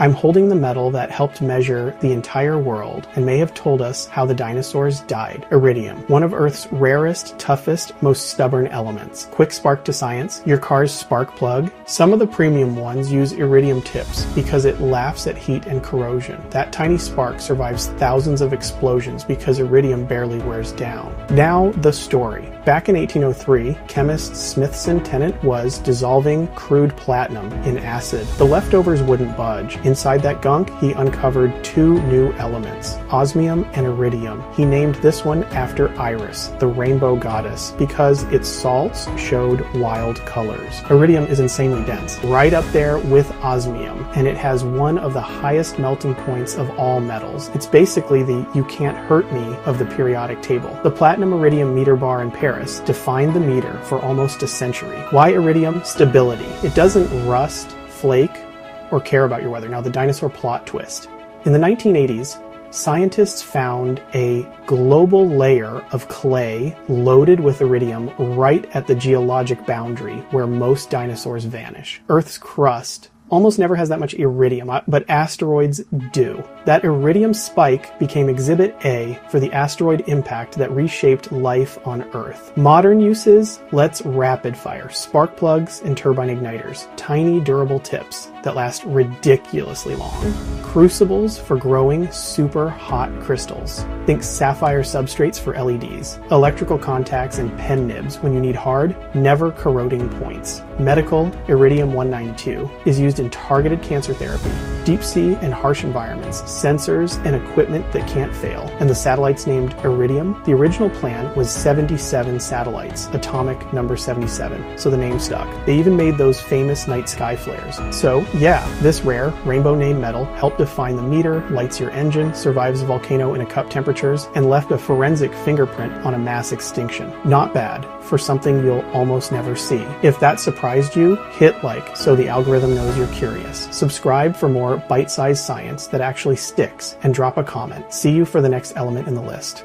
I'm holding the metal that helped measure the entire world and may have told us how the dinosaurs died. Iridium, one of Earth's rarest, toughest, most stubborn elements. Quick spark to science, your car's spark plug. Some of the premium ones use iridium tips because it laughs at heat and corrosion. That tiny spark survives thousands of explosions because iridium barely wears down. Now, the story. Back in 1803, chemist Smithson Tennant was dissolving crude platinum in acid. The leftovers wouldn't budge. Inside that gunk, he uncovered two new elements, osmium and iridium. He named this one after Iris, the rainbow goddess, because its salts showed wild colors. Iridium is insanely dense, right up there with osmium, and it has one of the highest melting points of all metals. It's basically the you can't hurt me of the periodic table. The platinum iridium meter bar in Paris Paris defined the meter for almost a century. Why iridium? Stability. It doesn't rust, flake, or care about your weather. Now, the dinosaur plot twist. In the 1980s, scientists found a global layer of clay loaded with iridium right at the geologic boundary where most dinosaurs vanish. Earth's crust almost never has that much iridium, uh, but asteroids do. That iridium spike became Exhibit A for the asteroid impact that reshaped life on Earth. Modern uses let's rapid fire spark plugs and turbine igniters, tiny durable tips that last ridiculously long, crucibles for growing super hot crystals. Think sapphire substrates for LEDs, electrical contacts and pen nibs when you need hard, never corroding points. Medical Iridium 192 is used in targeted cancer therapy, deep sea and harsh environments, sensors, and equipment that can't fail. And the satellites named Iridium, the original plan was 77 satellites, atomic number 77, so the name stuck. They even made those famous night sky flares. So, yeah, this rare, rainbow name metal helped define the meter, lights your engine, survives a volcano in a cup temperatures, and left a forensic fingerprint on a mass extinction. Not bad for something you'll almost never see. If that surprised you, hit like so the algorithm knows you're curious. Subscribe for more bite sized science that actually sticks, and drop a comment. See you for the next element in the list.